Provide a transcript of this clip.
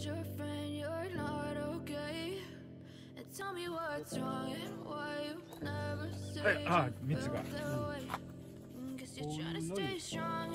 told your friend you're not okay. And tell me what's wrong and why you never say hey, ah, you felt that way. Cause you're trying to oh, stay strong